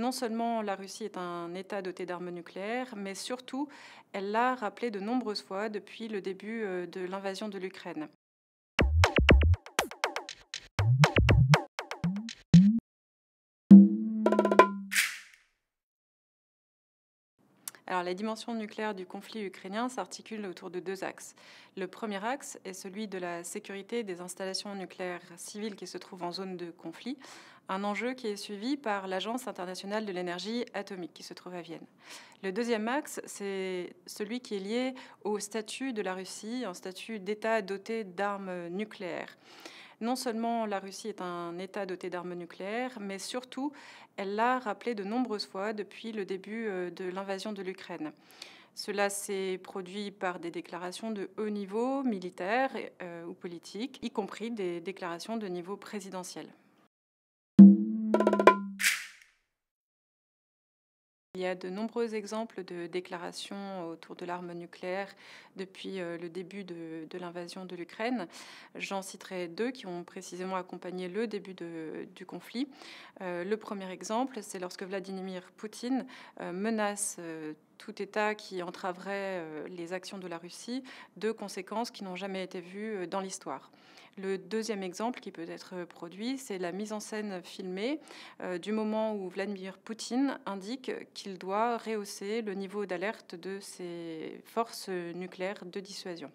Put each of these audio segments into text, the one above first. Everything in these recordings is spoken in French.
Non seulement la Russie est un État doté d'armes nucléaires, mais surtout, elle l'a rappelé de nombreuses fois depuis le début euh, de l'invasion de l'Ukraine. Alors, la dimension nucléaire du conflit ukrainien s'articule autour de deux axes. Le premier axe est celui de la sécurité des installations nucléaires civiles qui se trouvent en zone de conflit, un enjeu qui est suivi par l'Agence internationale de l'énergie atomique qui se trouve à Vienne. Le deuxième axe, c'est celui qui est lié au statut de la Russie, un statut d'État doté d'armes nucléaires. Non seulement la Russie est un État doté d'armes nucléaires, mais surtout, elle l'a rappelé de nombreuses fois depuis le début euh, de l'invasion de l'Ukraine. Cela s'est produit par des déclarations de haut niveau militaire euh, ou politique, y compris des déclarations de niveau présidentiel. Il y a de nombreux exemples de déclarations autour de l'arme nucléaire depuis euh, le début de, l'invasion de l'Ukraine. J'en citerai deux qui ont précisément accompagné le début du conflit. Euh, le premier exemple, c'est lorsque Vladimir Poutine euh, menace tout État qui entraverait les actions de la Russie de conséquences qui n'ont jamais été vues dans l'histoire. Le deuxième exemple qui peut être produit, c'est la mise en scène filmée euh, du moment où Vladimir Poutine indique qu'il doit rehausser le niveau d'alerte de ses forces nucléaires de dissuasion.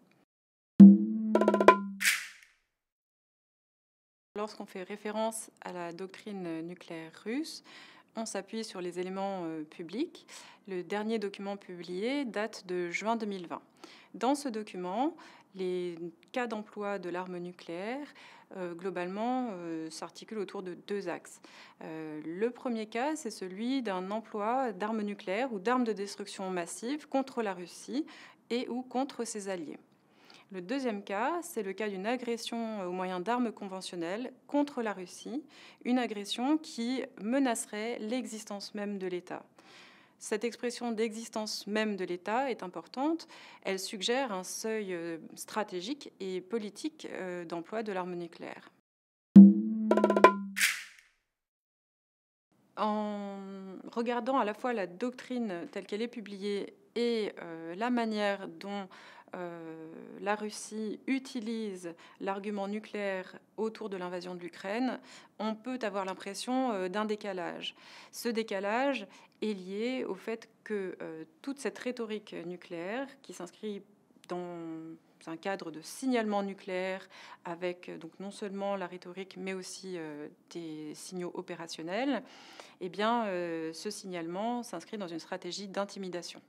Lorsqu'on fait référence à la doctrine nucléaire russe, on s'appuie sur les éléments euh, publics. Le dernier document publié date de juin 2020. Dans ce document, les cas d'emploi de l'arme nucléaire, euh, globalement, euh, s'articulent autour de deux axes. le premier cas, c'est celui d'un emploi d'armes nucléaires ou d'armes de destruction massive contre la Russie et ou contre ses alliés. Le deuxième cas, c'est le cas d'une agression au moyen d'armes conventionnelles contre la Russie, une agression qui menacerait l'existence même de l'État. Cette expression d'existence même de l'État est importante. Elle suggère un seuil euh, stratégique et politique euh, d'emploi de l'arme nucléaire. En regardant à la fois la doctrine telle qu'elle est publiée et euh, la manière dont euh, la Russie utilise l'argument nucléaire autour de l'invasion de l'Ukraine, on peut avoir l'impression euh, d'un décalage. Ce décalage est lié au fait que toute cette rhétorique nucléaire, qui s'inscrit dans un cadre de signalement nucléaire avec donc non seulement la rhétorique mais aussi des signaux opérationnels, eh bien, ce signalement s'inscrit dans une stratégie d'intimidation.